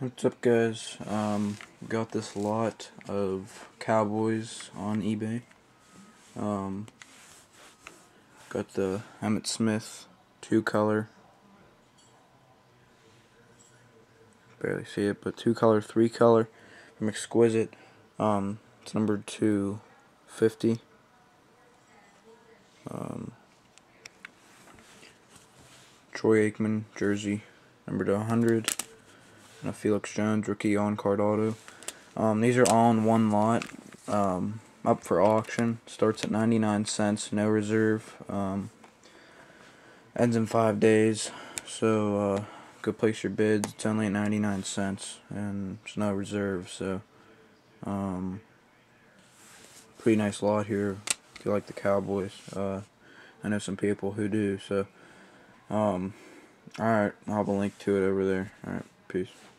What's up guys? Um, got this lot of Cowboys on eBay. Um, got the Emmitt Smith two color. Barely see it, but two color, three color from Exquisite. Um, it's number 250. Um, Troy Aikman jersey, number to 100 and a Felix Jones rookie on card auto. Um, these are all in one lot, um, up for auction. Starts at 99 cents, no reserve. Um, ends in five days, so uh, go place your bids. It's only at 99 cents, and it's no reserve, so um, pretty nice lot here if you like the Cowboys. Uh, I know some people who do, so um, alright, I'll have a link to it over there. Alright, peace.